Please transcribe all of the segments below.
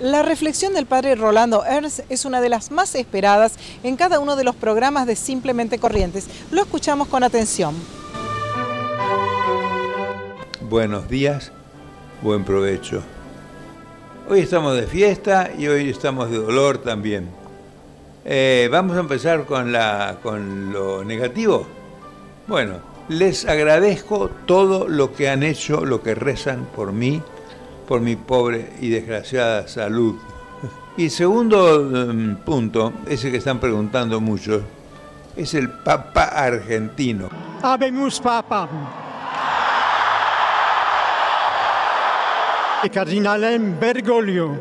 La reflexión del padre Rolando Ernst es una de las más esperadas en cada uno de los programas de Simplemente Corrientes. Lo escuchamos con atención. Buenos días, buen provecho. Hoy estamos de fiesta y hoy estamos de dolor también. Eh, vamos a empezar con, la, con lo negativo. Bueno, les agradezco todo lo que han hecho, lo que rezan por mí, por mi pobre y desgraciada salud. Y segundo mm, punto, ese que están preguntando muchos, es el Papa argentino. Habemus Papa. E cardinalem Bergoglio.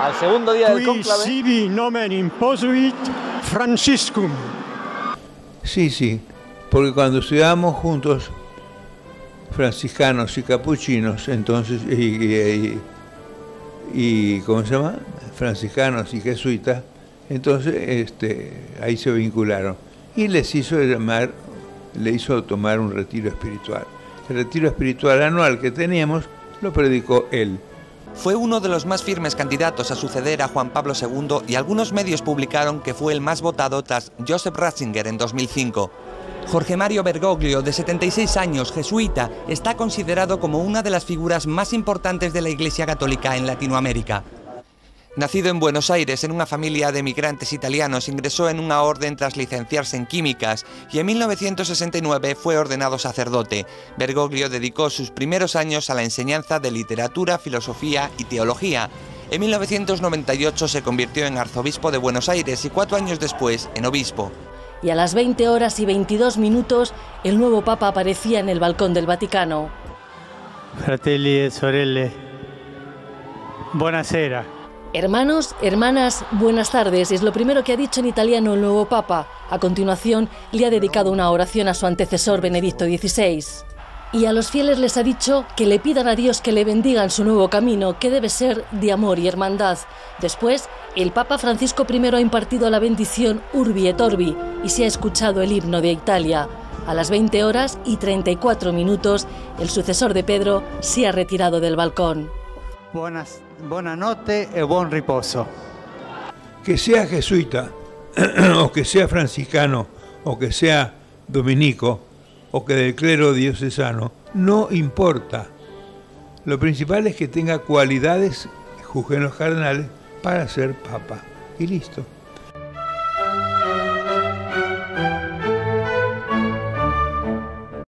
Al segundo día del Qui cónclave. sibi nomen imposuit Franciscum. Sí, sí, porque cuando estudiábamos juntos, franciscanos y capuchinos, entonces, y, ¿cómo se llama? Franciscanos y jesuitas, entonces este, ahí se vincularon. Y les hizo llamar, le hizo tomar un retiro espiritual. El retiro espiritual anual que teníamos lo predicó él. Fue uno de los más firmes candidatos a suceder a Juan Pablo II y algunos medios publicaron que fue el más votado tras Joseph Ratzinger en 2005. Jorge Mario Bergoglio, de 76 años, jesuita, está considerado como una de las figuras más importantes de la Iglesia Católica en Latinoamérica. Nacido en Buenos Aires en una familia de migrantes italianos, ingresó en una orden tras licenciarse en químicas y en 1969 fue ordenado sacerdote. Bergoglio dedicó sus primeros años a la enseñanza de literatura, filosofía y teología. En 1998 se convirtió en arzobispo de Buenos Aires y cuatro años después en obispo. Y a las 20 horas y 22 minutos, el nuevo Papa aparecía en el balcón del Vaticano. Fratelli e sorelle, buonasera. Hermanos, hermanas, buenas tardes. Es lo primero que ha dicho en italiano el nuevo Papa. A continuación, le ha dedicado una oración a su antecesor Benedicto XVI. Y a los fieles les ha dicho que le pidan a Dios que le bendiga en su nuevo camino, que debe ser de amor y hermandad. Después, el Papa Francisco I ha impartido la bendición Urbi et Orbi y se ha escuchado el himno de Italia. A las 20 horas y 34 minutos, el sucesor de Pedro se ha retirado del balcón. Buonas, buonanotte e buon riposo. que sea jesuita, o que sea franciscano, o que sea dominico, o que del clero diocesano, no importa. Lo principal es que tenga cualidades, juzguen los cardenales, para ser papa. Y listo.